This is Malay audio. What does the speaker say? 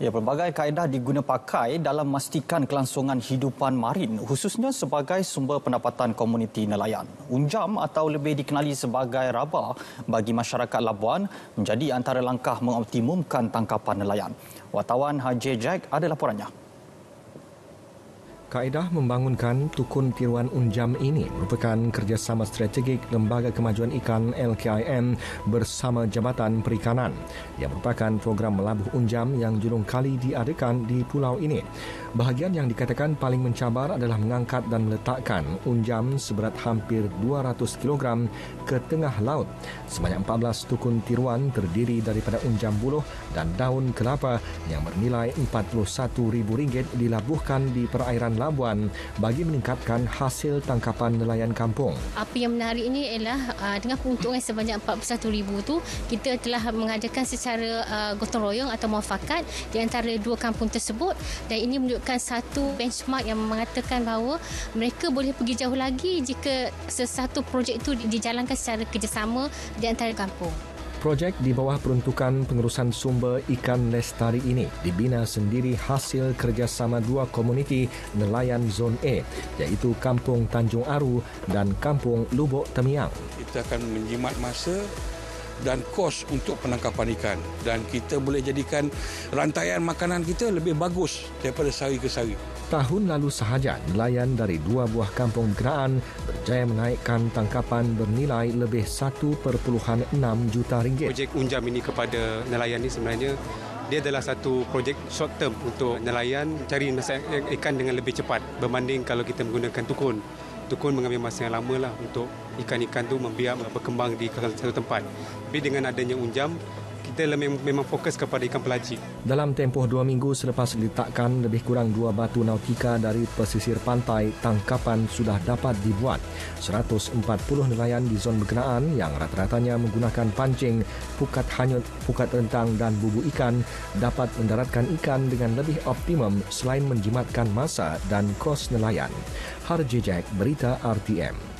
Ya, pelbagai kaedah diguna pakai dalam memastikan kelangsungan hidupan marin khususnya sebagai sumber pendapatan komuniti nelayan. Unjam atau lebih dikenali sebagai raba bagi masyarakat Labuan menjadi antara langkah mengoptimumkan tangkapan nelayan. Wartawan Haji Jack ada laporannya. Kaedah membangunkan Tukun Tiruan Unjam ini merupakan kerjasama strategik Lembaga Kemajuan Ikan LKIM bersama Jabatan Perikanan yang merupakan program melabuh unjam yang julung kali diadakan di pulau ini. Bahagian yang dikatakan paling mencabar adalah mengangkat dan meletakkan unjam seberat hampir 200 kg ke tengah laut. Sebanyak 14 tukun tiruan terdiri daripada unjam buluh dan daun kelapa yang bernilai RM41,000 dilabuhkan di perairan Labuan bagi meningkatkan hasil tangkapan nelayan kampung. Apa yang menarik ini ialah uh, dengan keuntungan sebanyak 41,000 itu kita telah mengadakan secara uh, gotong royong atau muafakat di antara dua kampung tersebut dan ini menunjukkan satu benchmark yang mengatakan bahawa mereka boleh pergi jauh lagi jika sesuatu projek itu dijalankan secara kerjasama di antara kampung. Projek di bawah peruntukan pengurusan sumber ikan lestari ini dibina sendiri hasil kerjasama dua komuniti nelayan Zon A iaitu Kampung Tanjung Aru dan Kampung Lubuk Temiang. Kita akan menjimat masa dan kos untuk penangkapan ikan dan kita boleh jadikan rantaian makanan kita lebih bagus daripada sehari ke sehari. Tahun lalu sahaja, nelayan dari dua buah kampung berkenaan berjaya menaikkan tangkapan bernilai lebih 1.6 juta ringgit. Projek Unjam ini kepada nelayan ini sebenarnya dia adalah satu projek short term untuk nelayan cari ikan dengan lebih cepat berbanding kalau kita menggunakan tukun. Tukun mengambil masa yang lama lah untuk ikan-ikan tu membiak berkembang di satu tempat. Tapi dengan adanya unjam, kita memang fokus kepada ikan pelaji. Dalam tempoh dua minggu selepas diletakkan lebih kurang dua batu nautika dari pesisir pantai, tangkapan sudah dapat dibuat. 140 nelayan di zon berkenaan yang rata-ratanya menggunakan pancing, pukat hanyut, pukat rentang dan bubu ikan dapat mendaratkan ikan dengan lebih optimum selain menjimatkan masa dan kos nelayan. Harjejek Berita RTM.